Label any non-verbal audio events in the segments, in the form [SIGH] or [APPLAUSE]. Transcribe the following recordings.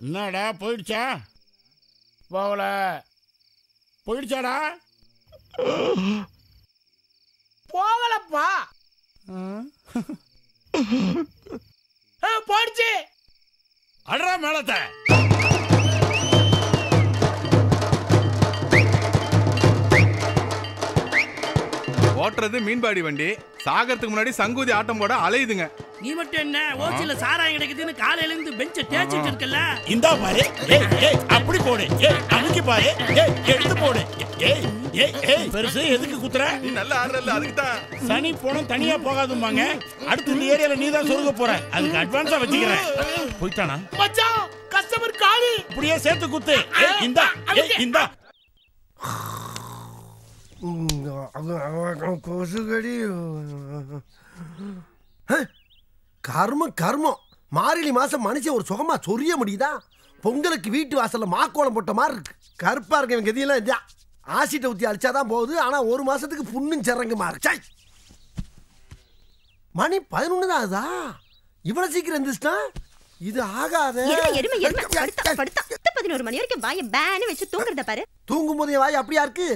என்னடா போயிடுச்சா? போகல. போயிடுச்சாடா? போகலப்பா. ஆ, போயிடுச்சு. அடரா மேலத்தை ஓட்டுறது மீன்பாடி வண்டி. சாகறதுக்கு முன்னாடி சங்கூதி ஆட்டம் போட அலையுதுங்க. நீ மட்டும் என்ன? ஓசில சாராயம் கிடைக்குதுன்னு காலையில இருந்து பெஞ்ச தேய்ச்சிட்டு இருக்கல இந்தா பாரு. ஏய் ஏய் அப்படி போடு. ஏய் அமுக்கி பாரு. ஏய் எடுத்து போடு. ஏய் ஏய் ஏய் பெருசு எதுக்கு குத்துற? நீ நல்லா ஆடுறல அதுக்கு தான் சனி போனம் தனியா போகாதும்பாங்க. அடுத்து இந்த ஏரியால நீ தான் சொருக போற. அதுக்கு அட்வான்ஸா வச்சுக்கிறேன். போய்த்தானா மச்சான் கஸ்டமர் காலி. இப்படியே சேர்த்து குத்து. ஏய் இந்தா ஏய் இந்தா. கொசுகடி கர்மம் கர்மம். மார்கழி மாசம் மனுஷன் ஒரு சுகமா சொரிய முடியுதா? பொங்கலுக்கு வீட்டு வாசல்ல மாக்கோலம் போட்ட மாதிரி இருக்கு. கருப்பா இருக்க இவங்க கதியெல்லாம் இதா ஆசிட்ட ஊத்தி அடிச்சாதான் போகுது. ஆனா ஒரு மாசத்துக்கு புண்ணும் சிறங்குமா இருக்கு. மணி பதினொன்னு தான் ஆகுதா? இவ்வளவு சீக்கிரம் எந்திரிச்சிட்டா? இது ஆகாத. எருமை எருமை படுத்தா படுத்தா. பத்து பதினோரு மணி வரைக்கும் வாய பேனு வச்சு தூங்குறத பாரு. தூங்கும் போது வாய் அப்படியா இருக்கு?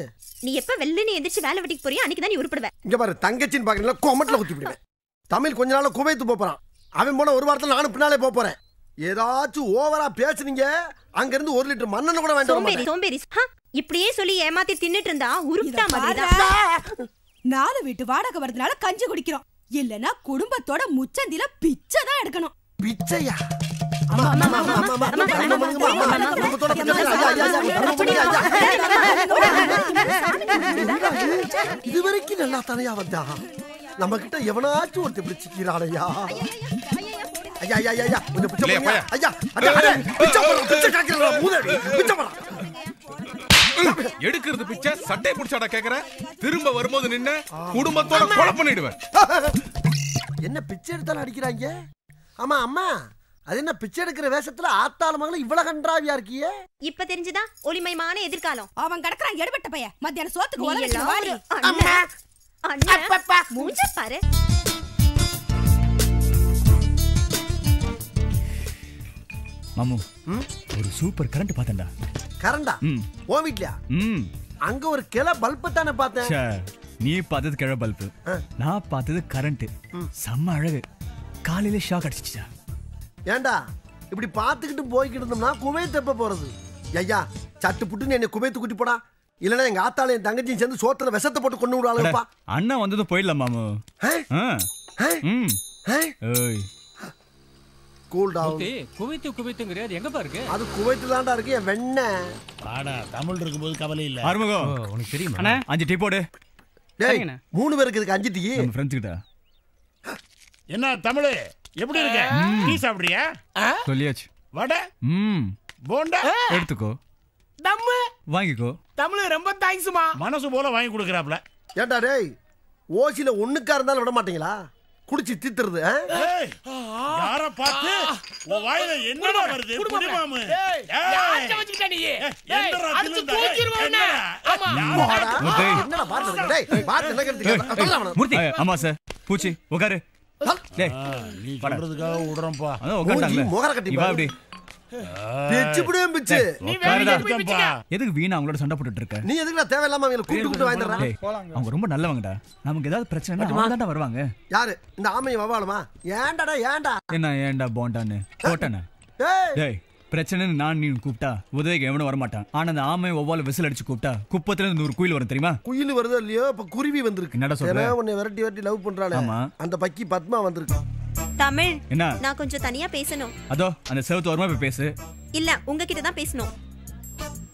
நீ எப்ப வெள்ளனே எந்திரிச்சு வேலை வெட்டிக்கு போறியோ அன்னைக்கு தான் நீ உருப்படுவ. இங்க பாரு தங்கச்சின்னு பாக்குறீங்களா கொமட்டில் குத்தி விடுவேன் தமிழ் கொஞ்ச நாள் குவைத்து போகிறான் அவன் போன ஒரு வாரத்தில் நானும் பின்னாலே போகிறேன் ஏதாச்சும் ஓவரா பேசுனீங்க அங்கிருந்து ஒரு லிட்டர் மண்ணெண்ணெய் கூட வேண்டாம் சோம்பேறி சோம்பேறி இப்படியே சொல்லி ஏமாத்தி தின்னுட்டு இருந்தா உருப்பிட்டா மாதிரி நாலு வீட்டு வாடகை வரதுனால கஞ்சி குடிக்கிறோம் இல்லனா குடும்பத்தோட முச்சந்தில பிச்சை தான் எடுக்கணும் பிச்சையா இதுவரைக்கும் நல்லா தனியா வந்தா நம்ம கிட்ட எவனாச்சும் ஒருத்தர் இப்படி சிக்கிறானையா? ஐயா ஐயா ஐயா, ஐயா கொஞ்சம் பிச்சை. போயா. ஐயா அடே, அடே, பிச்சை போடுறோம், பிச்சை கேட்கிறா, மூதேவி, பிச்சை போடுறோம். எடுக்கிறது பிச்சை சட்டை புடிச்சாடா கேக்குற திரும்ப வரும்போது நின்னு குடும்பத்தோட கொலை பண்ணிடுவேன். என்ன பிச்சை எடுத்தாலும் அடிக்கிறாங்க? ஆமா அம்மா அது என்ன பிச்சை எடுக்கிற வேஷத்துல ஆத்தாள மகளும் இவ்வளவு கன்றாவியா இருக்கியே? இப்ப தெரிஞ்சுதா? ஒளிமயமான எதிர்காலம். அவன் கிடக்குறான் எடுபட்ட பைய மத்தியானம் சோத்துக்கு அண்ணன். மூஞ்ச பாரு. மாமு ஒரு சூப்பர் கரண்ட் பார்த்தேன்டா. கரண்டா ஓ வீட்லயா? ம். அங்க ஒரு கிளை பல்பு தானே பார்த்தேன். நீ பார்த்தது கிழ பல்பு. நான் பார்த்தது கரண்ட் செம்ம அழகு. காலையில ஷாக் அடிச்சிச்சா ஏன்டா? இப்படி பார்த்துக்கிட்டு போய்கிட்டு இருந்தோம்னா குவைத் எப்ப போறது? ஐயா சட்டு புட்டுன்னு என்னை குவைத்து கூட்டி போடா. இல்லைன்னா எங்க ஆத்தாள என் தங்கச்சியும் சேர்ந்து சோத்துல விஷத்தை போட்டு கொண்டு விடுவாளுப்பா அண்ணன் வந்ததும் போயிடலாம் மாமு? கூல் டவுன் குவைத்து குவைத்துங்கிறியா அது எங்கப்பா இருக்கு? அது குவைத்து தான்டா இருக்கு என் வெண்ணெய் ஆடா தமிழ் இருக்கும்போது கவலை இல்ல. ஆறுமுகம். உனக்கு தெரியுமா? அண்ணா அஞ்சு டீ போடு. டேய் மூணு பேருக்கு இதுக்கு அஞ்சு டீ. நம்ம ஃப்ரெண்ட்ஸ் கிட்ட. என்ன தமிழ்? எப்படி இருக்க? டீ சாப்பிடுறியா? சொல்லியாச்சு. வடை? ம். போண்டா? எடுத்துக்கோ. நம்ம வாங்கிக்கோ. தமிழ் ரொம்ப தேங்க்ஸ்மா மனசு போல வாங்கி கொடுக்குறாப்ல. ஏண்டா டேய் ஓசில ஒண்ணுக்கா இருந்தாலும் விட மாட்டீங்களா? குடிச்சு தித்துறது யார பார்த்து உன் வாயில என்ன வருது? குடிமாமு. ஆமா. சார். பூச்சி உட்காரு நீ சொல்றதுக்காக விடுறோம்ப்பா உட்காந்தாங்க முகர கட்டி எதுக்கு வீணா அவங்களோட சண்டை போட்டுட்டு இருக்க நீ எதுக்குடா தேவையில்லாம அவங்களை கூப்பிட்டு கூப்பிட்டு வாங்கிடுறான் டேய் அவங்க ரொம்ப நல்லவங்கடா. நமக்கு ஏதாவது பிரச்சனை அவங்க வருவாங்க. யாரு? இந்த ஆமையை வவாலுமா ஏன்டாடா ஏன்டா? என்ன ஏன்டா போண்டான்னு? போட்டேன்னு? ஏய். டேய் பிரச்சனைன்னு நான் நீ கூப்பிட்டா உதவிக்கு எவனும் வரமாட்டான். ஆனா அந்த ஆமை ஒவ்வால விசில் அடிச்சு கூப்பிட்டா குப்பத்துல இருந்து நூறு குயில் வரும் தெரியுமா? குயில் வருதோ இல்லையோ இப்ப குருவி வந்திருக்கு. என்னடா சொல்ற? ஏன்னா உன்னை விரட்டி விரட்டி லவ் பண்றாளே ஆமா. அந்த பக்கி பத்மா வந்திருக்கு தமிழ். என்ன? நான் கொஞ்சம் தனியா பேசணும். அதோ அந்த செவத்து ஓரமா போய் பேசு. இல்ல உங்ககிட்ட தான் பேசணும்.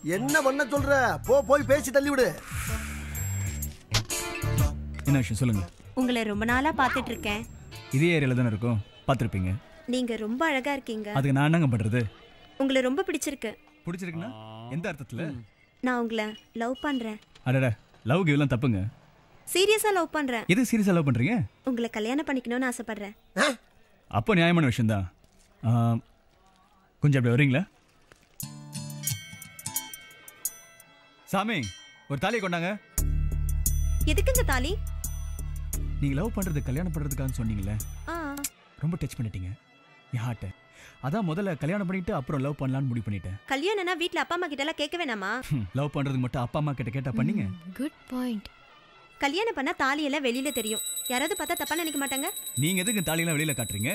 என்ன பண்ண சொல்ற? போ போய் பேசி தள்ளி விடு. என்ன விஷயம் சொல்லுங்க. உங்களை ரொம்ப நாளா பாத்துட்டு இருக்கேன் இதே ஏரியால தானே இருக்கும். பார்த்துருப்பீங்க. நீங்க ரொம்ப அழகா இருக்கீங்க. அதுக்கு நான் என்னங்க பண்றது? உங்களை ரொம்ப பிடிச்சிருக்கு. பிடிச்சிருக்குன்னா? எந்த அர்த்தத்துல? நான் உங்களை லவ் பண்றேன். அடடா லவ் கிவ்லாம் தப்புங்க. சீரியஸா லவ் பண்றேன். எது சீரியஸா லவ் பண்றீங்க? உங்களை கல்யாணம் பண்ணிக்கணும்னு ஆசைப்படுறேன். அப்போ நியாயமான விஷயம்தான். ஆ, கொஞ்சம் அப்படி வரீங்களா சாமி ஒரு தாலியை கொண்டாங்க. எதுக்குங்க தாலி? நீங்க லவ் பண்றது கல்யாணம் பண்றதுக்காக சொன்னீங்கல்ல. ஆ. ரொம்ப டச் பண்ணிட்டீங்க. என் ஹார்ட்டை அதான் முதல்ல கல்யாணம் பண்ணிட்டு அப்புறம் லவ் பண்ணலாம்னு முடிவு பண்ணிட்டேன். கல்யாணம்னா வீட்ல அப்பா அம்மா கிட்ட எல்லாம் கேட்க வேணாமா? [LAUGHS] லவ் பண்றது மட்டும் அப்பா அம்மா கிட்ட கேட்டா பண்ணீங்க? குட் பாயிண்ட் கல்யாணம் பண்ணா தாலி எல்லாம் வெளியில தெரியும். யாராவது பார்த்தா தப்பா நினைக்க மாட்டாங்க? நீங்க எதுக்கு தாலியெல்லாம் வெளியில காட்டுறீங்க?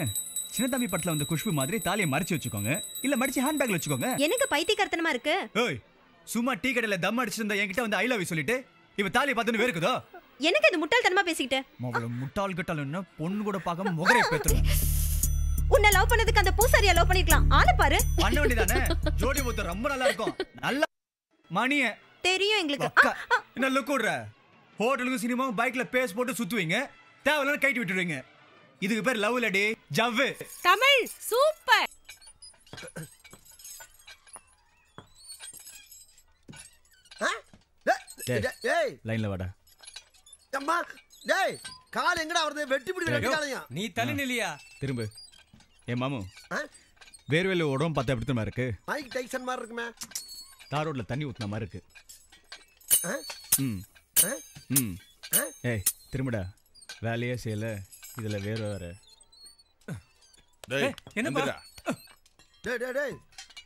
சின்ன தம்பி படத்துல வந்து குஷ்பு மாதிரி தாலியை மறைச்சு வச்சுக்கோங்க. இல்ல மடிச்சு ஹேண்ட்பேக்ல வச்சுக்கோங்க. எனக்கு பைத்தியக்காரத்தனமா இருக்கு? ஏய் சும்மா டீ கடையில தம் அடிச்சிருந்தா என்கிட்ட வந்து ஐ லவ் சொல்லிட்டு இவ தாலியை பார்த்துன்னு வேறுக்குதோ? எனக்கு இது முட்டாள்தனமா பேசிக்கிட்டு? மகள முட்டாள் கிட்டால் என்ன பொண்ணு கூட பார்க்காம முகரை பேத்துறேன் உன்னை லவ் பண்ணதுக்கு அந்த பூசாரியா லவ் பண்ணிருக்கலாம். ஆளு பாரு. பண்ண வேண்டியதானே? ஜோடி ஒருத்தர் ரொம்ப நல்லா இருக்கும். நல்ல மணிய தெரியும் எங்களுக்கு. என்ன லுக் விடுற ஹோட்டலுக்கும் சினிமாவும் பைக்ல பேஸ் போட்டு சுத்துவீங்க. தேவையில்லாம் கைட்டு விட்டுடுவீங்க இதுக்கு பேர் லவ் இல்லடி ஜவ்வு. தமிழ் சூப்பர். டேய் லைன்ல வாடா. அம்மா டேய் கால் எங்கடா வருது? வெட்டி பிடி வெட்டி காலையும் நீ தள்ளி நில்லியா? திரும்ப. ஏ மாமு. ஆ? வேர்வேல உடம்பு பார்த்தா எப்படி தெரியுமா இருக்கு? மைக் டைசன் மாதிரி இருக்குமே. தார் ரோட்ல தண்ணி ஊத்துன மாதிரி இருக்கு. ஆ? ம். ஆ? ம்? ஏய் திரும்படா. வேலையே செய்யல. இதுல வேற வேற டேய்? எந்திரா. டேய் டேய் டேய்.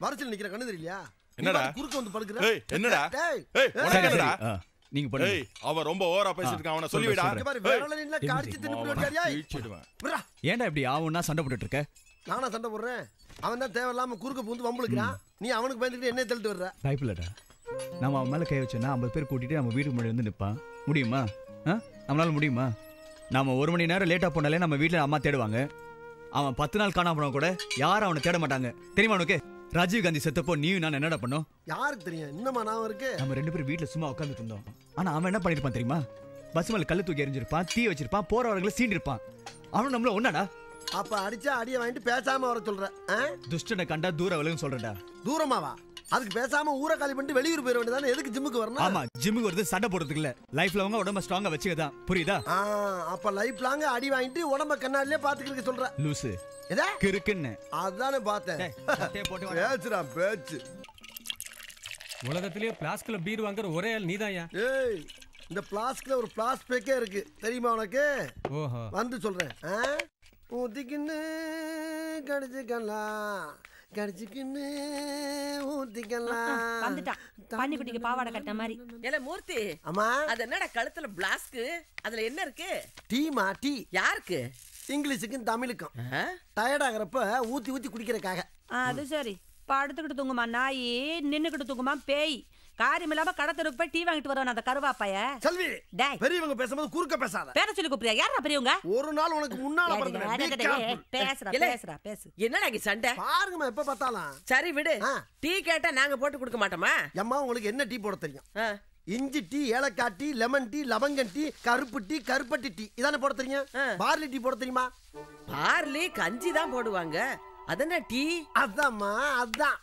வரச்சில் நிக்கிற கண்ணு தெரியலையா? என்னடா? குறுக்க வந்து படுக்குற. ஏய், என்னடா? டேய் உனக்கு என்னடா? நீங்க பண்ணுங்க. ஏய் அவன் ரொம்ப ஓவரா பேசிட்டு இருக்கான். அவனை சொல்லிவிடா சொல்றேன், இங்க பாரு விரல நின்னு கடிச்சு தின்னு கிழிச்சிடுவேன். விட்றா. ஏன்டா இப்படி ஆவுன்னா சண்டை போட்டுட்டு இருக்க நானா சண்டை போடுறேன். அவன் தான் தேவையில்லாம குறுக்க பூந்து வம்புழுக்கிறான். நீ அவனுக்கு பயந்துட்டு என்ன தள்ளிட்டு வர்ற? பயப்பில்லடா நம்ம அவன் மேல கை வச்சோன்னா ஐம்பது பேர் கூட்டிட்டு நம்ம வீட்டுக்கு முன்னாடி வந்து நிப்பான். முடியுமா? ஆ? நம்மளால முடியுமா? நாம ஒரு மணி நேரம் லேட்டா போனாலே நம்ம வீட்டுல அம்மா தேடுவாங்க. அவன் பத்து நாள் காணாம போனா கூட யாரும் அவனை தேட மாட்டாங்க. தெரியுமா உனக்கு? ராஜீவ் காந்தி செத்தப்போ நீயும் நான் என்னடா பண்ணோம்? யாருக்கு தெரியும்? இன்னமா நான் இருக்கு? நம்ம ரெண்டு பேரும் வீட்டுல சும்மா உட்காந்துட்டு இருந்தோம். ஆனா அவன் என்ன பண்ணிருப்பான் தெரியுமா? பஸ் மேல கல்லு தூக்கி எறிஞ்சிருப்பான் தீ வச்சிருப்பான் போறவர்களை சீண்டிருப்பான். அவனும் நம்மள ஒன்னாடா? அப்ப அடிச்சா அடிய வாங்கிட்டு பேசாம வர சொல்ற? துஷ்டனை கண்டா தூர விலகுன்னு சொல்றேன்டா. தூரமாவா? அதுக்கு பேசாம ஊரை காலி பண்ணிட்டு வெளியூர் போயிட வேண்டியதானே? எதுக்கு ஜிம்முக்கு வரணும்? ஆமா ஜிம்முக்கு வருது சண்டை போடுறதுக்கு இல்ல. லைஃப்ல அவங்க உடம்ப ஸ்ட்ராங்கா வச்சுக்கதான் புரியுதா? ஆ, அப்ப லைஃப் லாங்க அடி வாங்கிட்டு உடம்ப கண்ணாடிலே பாத்துக்கிறதுக்கு சொல்ற. லூசு. எதா? கிறுக்குன்னு. அதானே பார்த்தேன். பேச்சுடா பேச்சு. உலகத்திலேயே பிளாஸ்க்ல பீர் வாங்குற ஒரே ஆள் நீதாயா ஏய் இந்த பிளாஸ்க்ல ஒரு பிளாஸ் பேக்கே இருக்கு. தெரியுமா உனக்கு? ஓஹோ. வந்து சொல்றேன். ஆ? ஊத்திக்கின்னு கடிச்சுக்கலாம் கடிச்சுக்கின்னு ஊத்திக்கலாம். வந்துட்டான் பன்னிக்குட்டிக்கு பாவாடை கட்டின மாதிரி. ஏல மூர்த்தி அம்மா. அது என்னடா கழுத்துல பிளாஸ்க்கு? அதுல என்ன இருக்கு? டீமா டீ. யாருக்கு? இங்கிலீஷுக்கும் தமிழுக்கும்? டயர்ட் ஆகிறப்ப ஊத்தி ஊத்தி குடிக்கிறக்காக அது சரி. படுத்துக்கிட்டு தூங்குமா நாய்? நின்னுக்கிட்டு தூங்குமா பேய். காரியம் இல்லாம கடத்தருக்கு போய் டீ வாங்கிட்டு வருவான் அந்த கருவாப்பைய? செல்வி டேய். பெரியவங்க பேசும்போது குறுக்க பேசாத. பேர சொல்லி கூப்பிடுறியா? யாரா பெரியவங்க? ஒரு நாள் உனக்கு முன்னால careful. பேசுறா. பேசுறா பேசு. என்னடா இங்க சண்டை? பாருங்கம்மா எப்ப பார்த்தாலும். சரி விடு. டீ கேட்டா நாங்க போட்டு கொடுக்க மாட்டோமா? அம்மா உங்களுக்கு என்ன டீ போட தெரியும். இஞ்சி டீ ஏலக்காய் டீ லெமன் டீ லவங்கன் டீ கருப்பு டீ கருப்பட்டி டீ. இதானே போட தெரியும். பார்லி டீ போட தெரியுமா? பார்லி கஞ்சி தான் போடுவாங்க. அதென்ன டீ? அதாம்மா அதான்.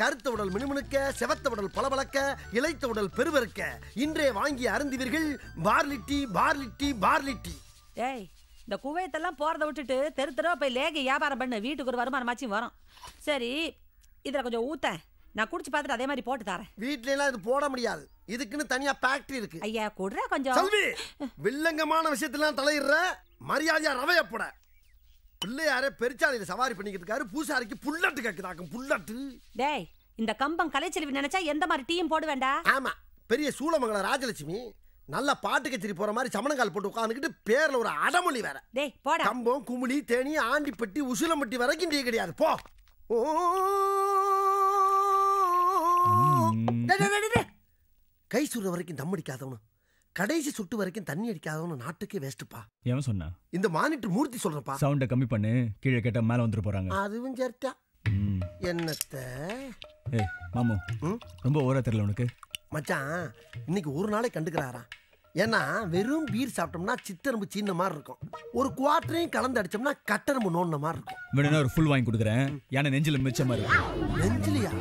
கருத்த உடல் மினுமினுக்க செவத்த உடல் பளபளக்க இளைத்த உடல் பெருவருக்க இன்றே வாங்கி அருந்துவீர்கள் barley tea barley tea barley tea டேய் இந்த குவைத்தெல்லாம் போறத விட்டுட்டு தெரு தெருவா போய் லேக வியாபாரம் பண்ணு வீட்டுக்கு ஒரு வருமானமாச்சும் வரும். சரி இதுல கொஞ்சம் ஊத்தேன் நான் குடிச்சு பார்த்துட்டு அதே மாதிரி போட்டு தரேன். வீட்ல எல்லாம் இது போட முடியாது. இதுக்குன்னு தனியா ஃபேக்டரி இருக்கு. ஐயா குடுறா கொஞ்சம். செல்வி வில்லங்கமான விஷயத்தெல்லாம் தலையிடுற மரியாதையா ரவைய போட பிள்ளையாரே பெருச்சாலையில சவாரி பண்ணிக்கிட்டு இருக்காரு பூசாரிக்கு புல்லட்டு கேக்குதாக்கும் புல்லட்டு. டேய் இந்த கம்பம் கலைச்செல்வி நினைச்சா எந்த மாதிரி டீயும் போட வேண்டாம் ஆமா பெரிய சூளமங்கல ராஜலட்சுமி நல்ல பாட்டு கச்சேரி போற மாதிரி சமணங்கால் போட்டு உட்காந்துக்கிட்டு பேர்ல ஒரு அடமொழி வேற. டேய் போடா. கம்பம் குமுளி தேனி ஆண்டிப்பட்டி உசிலம்பட்டி வரைக்கும் டீ கிடையாது. போ. ஓ. டேய், டேய், டேய், டேய். கை சுடுற வரைக்கும் தம் அடிக்காதவனு. கடைசி சுட்டு வரைக்கும் தண்ணி அடிக்காதவனு நாட்டுக்கே வேஸ்ட்டுப்பா எவன் சொன்னா? இந்த மானிட்டர் மூர்த்தி சொல்றப்பா. சவுண்ட கம்மி பண்ணு கீழே கேட்டா மேல வந்துட்டு போறாங்க. அதுவும் சேர்த்தா ம். என்னத்த? ஏய் மாமு ம்? ரொம்ப ஓரா தெரியல உனக்கு. மச்சான் இன்னைக்கு ஒரு நாளே கண்டுக்கிறாராம். ஏன்னா வெறும் பீர் சாப்பிட்டோம்னா சித்தரம்பு சீன மாதிரி இருக்கும். ஒரு குவார்டரையும் கலந்து அடிச்சோம்னா கட்டரம்பு நோண்ட மாதிரி இருக்கும். வேணும்னா ஒரு ஃபுல் வாங்கி கொடுக்குறேன். ஏன்னா நெஞ்சில மிச்சமா இருக்கு நெஞ்சிலியா?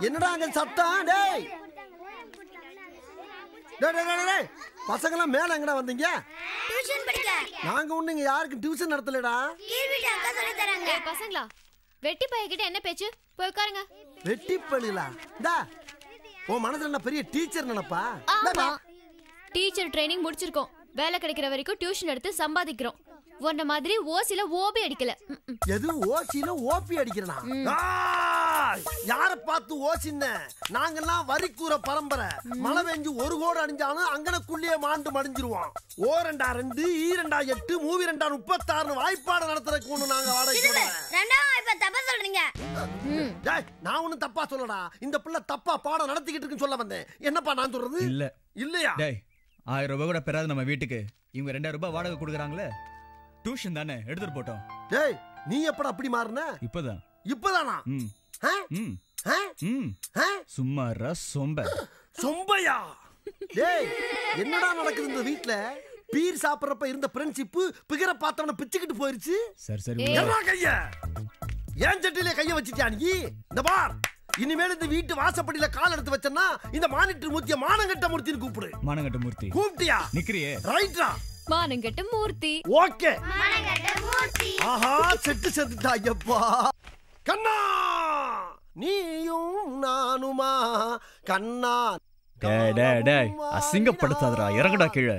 என்னடா அங்க சத்தம்? டேய்! பசங்கெல்லாம் மேல எங்கடா வந்தீங்க? டியூஷன் படிக்க. நாங்க ஒண்ணு இங்க யாருக்கும் டியூஷன் நடத்தலடா. கீழ் வீட்டு அக்கா சொல்லி தராங்க. பசங்களா வெட்டி பையகிட்ட என்ன பேச்சு? போய் உட்காருங்க. வெட்டி பழுகளா இந்தா உன் மனசுல என்ன பெரிய டீச்சர் நினைப்பா? ஆமா. டீச்சர் ட்ரைனிங் முடிச்சிருக்கோம். வேலை கிடைக்கிற வரைக்கும் டியூஷன் எடுத்து சம்பாதிக்கிறோம். உன்ன மாதிரி ஓசில ஓபி அடிக்கல. எது ஓசியில ஓபி அடிக்கிறனா! யார பார்த்து ஓசின்ன? நாங்கெல்லாம் வரிக்கூற பரம்பரை. மழை பெஞ்சு ஒரு கோடு அடிஞ்சாலும் அங்கனக்குள்ளேயே மாண்டு மடிஞ்சிருவோம் ஓ ரெண்டா ரெண்டு ஈ ரெண்டா எட்டு மூவி ரெண்டா முப்பத்தாறு வாய்ப்பாடு நடத்துறதுக்கு ஒண்ணு நாங்க வாடகை இப்ப தப்பா சொல்றீங்க. டேய், நான் ஒண்ணும் தப்பா சொல்லடா. இந்த பிள்ளை தப்பா பாடம் நடத்திக்கிட்டு இருக்குன்னு சொல்ல வந்தேன். என்னப்பா நான் சொல்றது? இல்ல. இல்லையா? டேய் ஆயிரம் ரூபாய் கூட பெறாது நம்ம வீட்டுக்கு. இவங்க ரெண்டாயிரம் ரூபாய் வாடகை கொடுக்குறாங்களே. டியூஷன் தானே எடுத்துட்டு போட்டோம். டேய் நீ எப்படா அப்படி மாறின? இப்பதான். இப்பதானா? சும்மாரா சொம்ப. சொம்பையா? டேய் என்னடா நடக்குது இந்த வீட்ல? பீர் சாப்பிடுறப்ப இருந்த ஃப்ரெண்ட்ஷிப் பிகர பார்த்தவன பிச்சுக்கிட்டு போயிருச்சு. சரி சரி கைய? ஏன் சட்டில கைய வச்சிட்டியா நீ? இந்த பார் இனிமேல் இந்த வீட்டு வாசப்படியில கால் எடுத்து வச்சேன்னா இந்த மானிட்டர் மூர்த்திய மானங்கட்ட மூர்த்தின்னு கூப்பிடு. மானங்கட்ட மூர்த்தி. கூப்பிட்டியா? நிக்கிறியே. ரைட்டா மானங்கெட்ட மூர்த்தி. ஓகே. ஆஹா செட்டு செத்துட்டா ஐயப்பா. கண்ணா! நீயும் நானுமா? கண்ணா டேய் டேய் டேய் அசிங்கப்படுத்தாதடா இறங்குடா கீழே.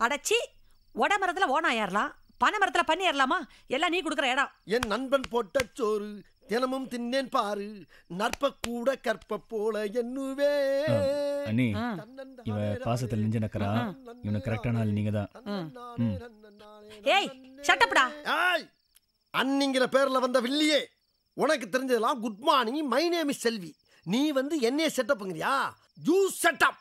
அடச்சி ஒட மரத்துல ஓனா ஏறலாம் பனை மரத்துல பண்ணி ஏறலாமா? எல்லாம் நீ கொடுக்குற இடம். என் நண்பன் போட்ட சோறு தினமும் தின்னேன் பாரு நற்ப கூட கற்ப போல என்னுவே அண்ணி இவ பாசத்தில் நெஞ்ச நக்கறான் இவனுக்கு கரெக்டான ஆள் நீங்க தான். ஏய் ஷட்டப்டா ஏய் அன்னிங்கிற பேர்ல வந்த வில்லியே. உனக்கு தெரிஞ்சதெல்லாம் good morning my name is Selvi நீ வந்து என்னைய செட்டப்ங்கறியா you setup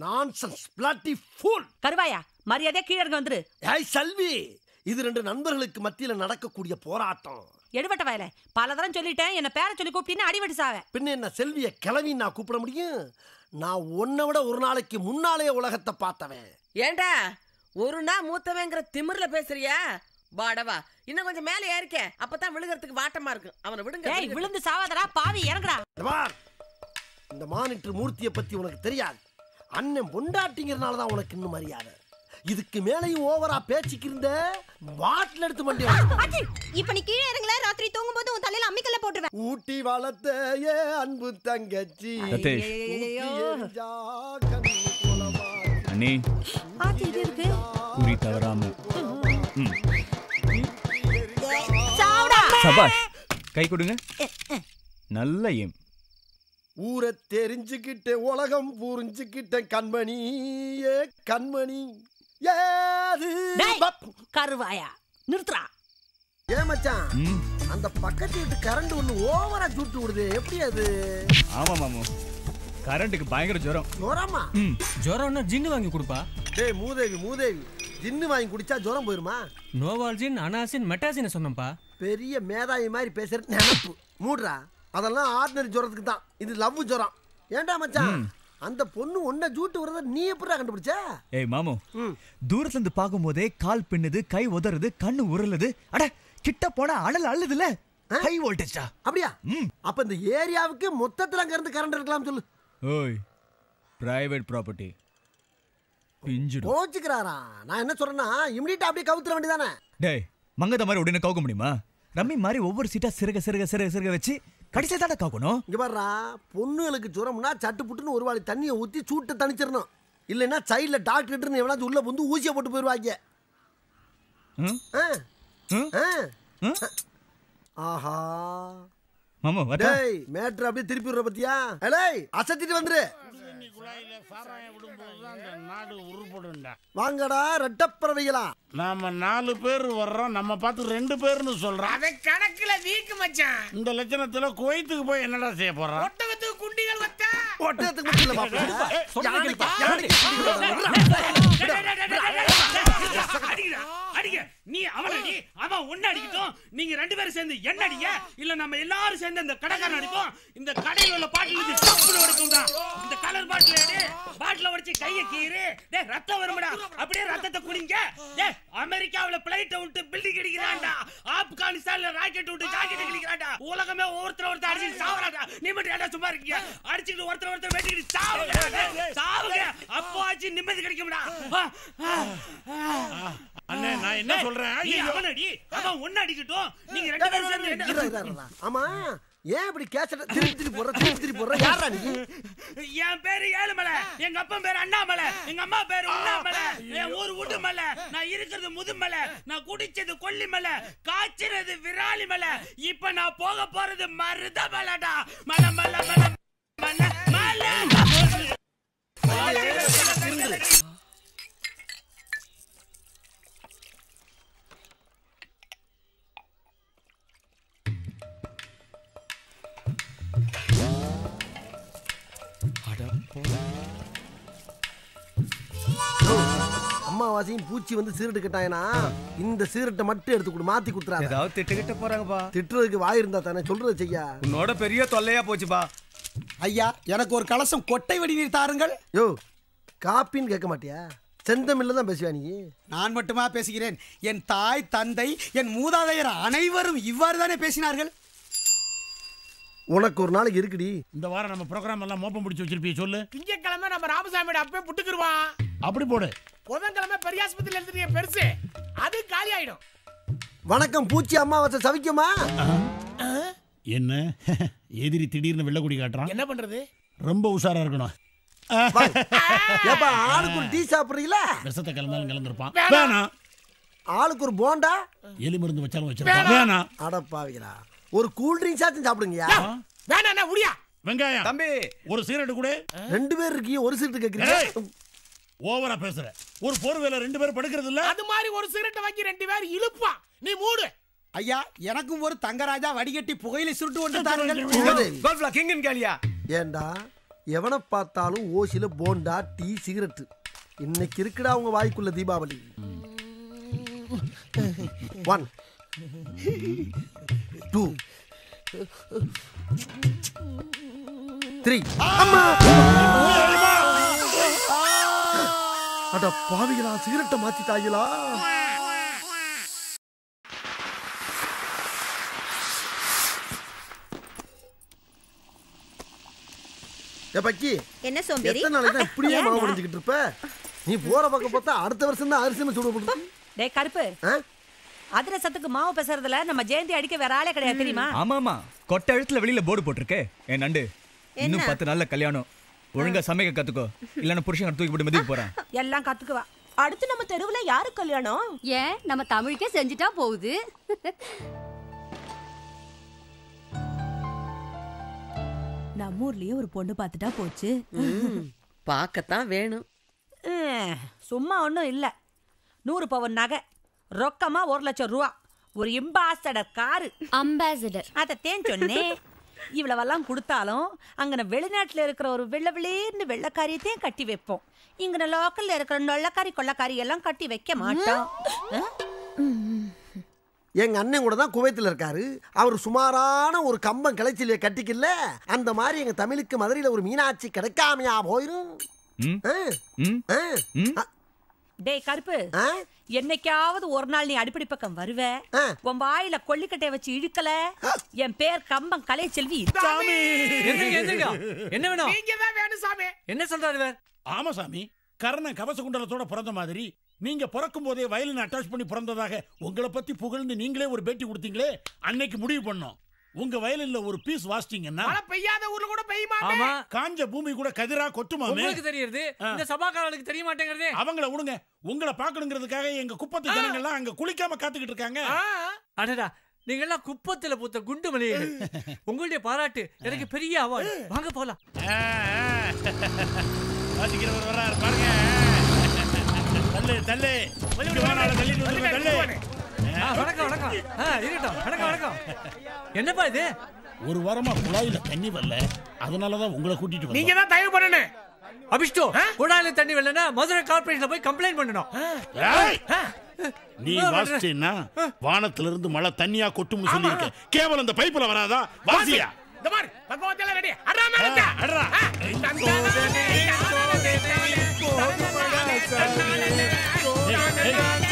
nonsense bloody fool கருவாயா மரியாதையா கீழே இறங்க வந்துரு. ஏய் செல்வி இது ரெண்டு நண்பர்களுக்கு மத்தியில நடக்கக்கூடிய போராட்டம். எடுபட்ட வயல. பல தரம் சொல்லிட்டேன் என்ன பேரை சொல்லி கூப்பிட்டீங்கன்னா அடிபட்டு சாவ பின்ன என்ன செல்விய கிளவி நான் கூப்பிட முடியும்? நான் உன்னை விட ஒரு நாளைக்கு முன்னாலே உலகத்தை பார்த்தவன். ஏண்டா? ஒரு நாள் மூத்தவங்கிற திமிர்ல பேசுறியா? வாடவா இன்னும் கொஞ்சம் மேல ஏறிக்க. அப்பதான் விழுகிறதுக்கு வாட்டமா இருக்கும் அவனை விடுங்க ஏய். விழுந்து சாவாதடா பாவி இறங்குடா. இந்த மானிட்டர் மூர்த்தியை பத்தி உனக்கு தெரியாது. அண்ணன் பொண்டாட்டிங்கிறனால தான் உனக்கு இன்னும் மரியாதை இதுக்கு மேலையும் ஓவரா பேச்சுக்கு இருந்த பாட்டில் எடுத்து மண்டி இப்ப நீ கீழே இறங்கல ராத்திரி தூங்கும் போது உன் தலையில அம்மிக்கல்ல போட்டுருவேன். ஊட்டி வளர்த்த ஏ அன்பு தங்கச்சி. அண்ணி. இது இருக்கு குறி தவறாம. சபாஷ் கை கொடுங்க. நல்ல எய்ம் ஊரை தெரிஞ்சுக்கிட்டேன் உலகம் புரிஞ்சுக்கிட்டேன் கண்மணி. ஏ கண்மணி ஏது. கருவாயா நிறுத்துறா ஏ மச்சான் அந்த பக்கத்து வீட்டு கரண்ட் ஒண்ணு ஓவரா சுட்டு விடுது. எப்படி அது? ஆமா மாமு கரண்ட்டுக்கு பயங்கர ஜுரம். ஜுரமா? ஜுரம்னா ஜின்னு வாங்கி கொடுப்பா. டேய் மூதேவி மூதேவி. ஜின்னு வாங்கி குடிச்சா ஜுரம் போயிருமா? நோவால்ஜின் அனாசின் மெட்டாசின் சொன்னப்பா பெரிய மேதாவி மாதிரி பேசுற நினப்பு. மூடுறா. அதெல்லாம் ஆர்டினரி ஜுரத்துக்கு தான். இது லவ் ஜுரம். ஏன்டா மச்சான்? அந்த பொண்ணு ஒன்ன ஜூட்டு வரத நீ எப்படிடா கண்டுபிடிச்ச? ஏய் மாமு. தூரத்துல இருந்து பார்க்கும்போதே கால் பின்னுது கை உதறுது கண்ணு உருளுது. அட கிட்ட போனா அனல் அள்ளுதுல ஹை வோல்டேஜா அப்படியா? அப்ப இந்த ஏரியாவுக்கு மொத்தத்துல அங்க இருந்து கரண்ட் இருக்கலாம் சொல்லு. ஓய் பிரைவேட் ப்ராப்பர்ட்டி பிஞ்சிடும். கோச்சுக்கிறாரா? நான் என்ன சொல்றேன்னா இமிடியா அப்படியே கவுத்துற வேண்டியதானே டேய் மங்கத மாதிரி உடனே கவுக்க முடியுமா? ரம்மி மாதிரி ஒவ்வொரு சீட்டா சிறுக சிறுக சிறுக சிறுக வச்சு கடைசியில் தானே கவுக்கணும் இங்க பாருடா பொண்ணுகளுக்கு ஜுரம்னா சட்டு புட்டுன்னு ஒரு வாளி தண்ணியை ஊத்தி சூட்டை தணிச்சிடணும் இல்லைன்னா சைடில் டாக்டர் எவனாச்சும் உள்ள வந்து ஊசியை போட்டு போயிடுவாங்க ம்? ஆ, ம்? ஆ. ம்? ஆஹா மாமா டேய் மேட்ரு அப்படியே திருப்பி விடுற பத்தியா ஏய் அசத்திட்டு வந்துரு குழாயில சாராயம் விடும்போது தான் இந்த நாடு உருப்படும்டா வாங்கடா ரெட்டப்பறவைகளா நாம நாலு பேர் வர்றோம் நம்ம பார்த்து ரெண்டு பேர்னு சொல்றோம் அதை கணக்குல வீக்கு மச்சான் இந்த லட்சணத்துல குவைத்துக்கு போய் என்னடா செய்ய போறான் ஒட்டகத்துக்கு குண்டிகள் வச்சா ஒட்டகத்துக்கு மட்டும் இல்ல அடிக்க நீ அவன் அடி அவன் ஒன்னு அடிக்கட்டும். நீங்க ரெண்டு பேரும் சேர்ந்து என்ன அடிங்க? இல்ல நம்ம எல்லாரும் சேர்ந்து இந்த கடைக்காரன் அடிப்போம். இந்த கடையில் உள்ள பாட்டில் இருந்து டப்புனு உடைக்கும்டா இந்த கலர் பாட்டில் எடு பாட்டில உடைச்சு கைய கீறு. டேய் ரத்தம் வரும்டா. அப்படியே ரத்தத்தை குடிங்க. டேய் அமெரிக்காவுல பிளைட்ட விட்டு பில்டிங் அடிக்கிறான்டா. ஆப்கானிஸ்தான்ல ராக்கெட் விட்டு ஜாக்கெட் அடிக்கிறான்டா. உலகமே ஒருத்தர் ஒருத்தர் அடிச்சு சாவறான்டா. நீ மட்டும் ஏன்டா சும்மா இருக்கீங்க? அடிச்சுட்டு ஒருத்தர் ஒருத்தர் வெட்டிக்கிட்டு சாவுங்க. சாவுங்க. ஆச்சு நிம்மதி கிடைக்கும்டா. அண்ணே நான் என்ன சொல்றேன்? நீ ஐயோ. அவன் ஒன்னு அடிக்கட்டும். நீங்க ரெண்டு பேரும் சேர்ந்து. ஆமா ஏன் இப்படி கேசட்ட திருப்பி திருப்பி போடுற திருப்பி திருப்பி போடுற? யாரா நீ? என் பேரு ஏழுமலை. எங்க அப்பா பேரு அண்ணாமலை. எங்க அம்மா பேரு உண்ணாமலை. என் ஊர் உடுமலை. நான் இருக்கிறது முதுமலை. நான் குடிச்சது கொல்லிமலை. காய்ச்சிறது விராலிமலை. இப்ப நான் போக போறது மருதமலைடா. மலை மலை மலை மலை மலை. அம்மாவாசையும் பூச்சி வந்து சீரட்டு கட்டாயனா? இந்த சீரட்டை மட்டும் எடுத்து கொடு மாத்தி குடுத்துறாங்க ஏதாவது திட்டுக்கிட்ட போறாங்கப்பா. திட்டுறதுக்கு வாய் இருந்தா தானே சொல்றது செய்யா. உன்னோட பெரிய தொல்லையா போச்சுப்பா. ஐயா எனக்கு ஒரு கலசம் கொட்டை வடிநீர் தாருங்கள். யோ காப்பின்னு கேட்க மாட்டியா? செந்தமில்ல தான் பேசுவியா நீ? நான் மட்டுமா பேசுகிறேன்? என் தாய் தந்தை என் மூதாதையர் அனைவரும் இவ்வாறு தானே பேசினார்கள்? உனக்கு ஒரு நாளைக்கு இருக்குடி. இந்த வாரம் நம்ம ப்ரோக்ராம் எல்லாம் மோப்பம் பிடிச்சு வச்சிருப்பிய சொல்லு. திங்கக்கிழமை நம்ம ராமசாமியோட அப்பே புட்டுக்குருவான். அப்படி போடு. புதன்கிழமை பெரியாஸ்பத்திரியில் எடுத்துருக்க பெருசு அது காலி ஆயிடும் வணக்கம் பூச்சி அம்மாவாசை சவிக்குமா? என்ன? எதிரி திடீர்னு வெள்ளக்குடி காட்டுறான். என்ன பண்றது? ரொம்ப உஷாரா இருக்கணும். [LAUGHS] ஏப்பா ஆளுக்கு ஒரு டீ சாப்பிடுறீங்களா? விஷத்தை கலந்தாலும் கலந்துருப்பான் வேணாம். ஆளுக்கு ஒரு போண்டா? எலி மருந்து வச்சாலும் வச்சிருப்பான். வேணாம். அடப்பாவிங்களா ஒரு கூல் ட்ரிங்க்ஸ் ஆச்சும் சாப்பிடுங்கயா வேணா உடியா வெங்காயம். தம்பி. ஒரு சீரட்டு கூட. ரெண்டு பேர் இருக்கீங்க ஒரு சீட்டு கேக்குறீங்க. ஓவரா பேசுற. ஒரு போர்வேல ரெண்டு பேர் படுக்கிறது இல்ல? அது மாதிரி ஒரு சிகரெட்டை வாங்கி ரெண்டு பேர் இழுப்பான் நீ மூடு. ஐயா எனக்கும் ஒரு தங்கராஜா வடிகட்டி புகையிலை சுருட்டு கொண்டு தாருங்கள். கோல்ஃப்லா கிங்கன் கேளியா. ஏண்டா? எவனை பார்த்தாலும் ஓசில போண்டா டீ சிகரெட்டு. இன்னைக்கு இருக்குடா அவங்க வாய்க்குள்ள தீபாவளி. ஒன் டூ த்ரீ அட பாவிகளா சிகரெட்டை மாத்திட்டாங்களா? ஏ பக்கி என்ன சோம்பேறி? எத்தனை நாளைக்கு தான் இப்படியே ஏங்க? மாவு உடைஞ்சுக்கிட்டு இருப்ப? நீ போற பக்கம் பார்த்தா அடுத்த வருஷம் தான் அரிசி சுட போட்டு டேய் கருப்பு. அதிரசத்துக்கு மாவு பெசறதுல நம்ம ஜெயந்தி அடிக்க வேற ஆளே கிடையாது தெரியுமா? ஆமாமா. கொட்டை எழுத்துல வெளியில போர்டு போட்டிருக்கே. என் நண்டு. இன்னும்? பத்து நாள்ல கல்யாணம். ஒழுங்கா சமைக்க கத்துக்கோ. இல்லன்னா புருஷன் தூக்கி போட்டு மதிக்க போறேன். [LAUGHS] எல்லாம் கத்துக்குவா. அடுத்து நம்ம தெருவுல யாரு கல்யாணம்? ஏன்? நம்ம தமிழுக்கே செஞ்சுட்டா போகுது. [LAUGHS] நம்ம ஊர்லயே ஒரு பொண்ணு பார்த்துட்டா போச்சு. பார்க்கத்தான் வேணும். சும்மா ஒன்றும் இல்லை. நூறு பவன் நகை ரொக்கமா ஒரு லட்சம் ரூபா ஒரு இம்பாசடர் காரு. அம்பாசடர் அதைத்தேன் சொன்னேன். இவ்வளவெல்லாம் கொடுத்தாலும் அங்கன வெளிநாட்டுல இருக்கிற ஒரு வெள்ளை வெளிர்னு வெள்ளைக்காரியத்தையும் கட்டி வைப்போம். இங்கன லோக்கல்ல இருக்கிற நொள்ளக்காரி கொள்ளக்காரி எல்லாம் கட்டி வைக்க மாட்டோம். எங்க அண்ணன் கூட தான் குவைத்தில் இருக்காரு. அவர் சுமாரான ஒரு கம்பம் கிளைச்சிலிய கட்டிக்கல அந்த மாதிரி எங்க தமிழுக்கு மதுரையில ஒரு மீனாட்சி கிடைக்காமையா போயிரும். டேய் கருப்பு. என்னைக்காவது ஒரு நாள் நீ அடிப்படை பக்கம் வருவ. உன் வாயில கொல்லிக்கட்டைய வச்சு இழுக்கல. என் பேர் கம்பம் கலை செல்வி. என்ன வேணும்? நீங்க தான் வேணும் சாமி. என்ன சொல்றாரு ஆமா சாமி. கர்ணன் கவச குண்டலத்தோட பிறந்த மாதிரி நீங்க பிறக்கும் போதே வயலின் அட்டாச் பண்ணி பிறந்ததாக உங்களை பத்தி புகழ்ந்து நீங்களே ஒரு பேட்டி கொடுத்தீங்களே அன்னைக்கு முடிவு பண்ணோம். உங்க வயலின்ல ஒரு பீஸ் வாசிட்டீங்கன்னா பெய்யாத ஊர்ல கூட பெய்யுமா ஆமா. காஞ்ச பூமி கூட கதிரா கொட்டுமாமே உங்களுக்கு தெரியுது இந்த சபாக்காரர்களுக்கு தெரிய மாட்டேங்கிறது. அவங்கள விடுங்க. உங்களை பார்க்கணுங்கிறதுக்காக எங்க குப்பத்து ஜனங்கள்லாம் அங்க குளிக்காம காத்துக்கிட்டு இருக்காங்க. அடடா நீங்க எல்லாம் குப்பத்துல பூத்த குண்டு மலையர்கள் உங்களுடைய பாராட்டு எனக்கு பெரிய அவார்டு வாங்க போலாம். வாசிக்கிறவர் வர்றாரு. பாருங்க. தள்ளு. வணக்கம் வணக்கம். இருக்கட்டும். வணக்கம் வணக்கம். என்னப்பா இது? ஒரு வாரமா குழாயில தண்ணி வரல. அதனாலதான் உங்களை கூட்டிட்டு நீங்க தான் தயவு பண்ணணும். அபிஷ்டு குழாயில தண்ணி வரலன்னா மதுரை கார்பரேஷன்ல போய் கம்ப்ளைண்ட் பண்ணணும். நீ வாசிச்சேன்னா வானத்துல இருந்து மழை தண்ணியா கொட்டும் சொல்லிருக்க கேவலம் அந்த பைப்ல வராதா? வாசியா? இந்த மாதிரி பகவத்தில ரெடி அடரா மேலடா அடரா தந்தானே hin, hin.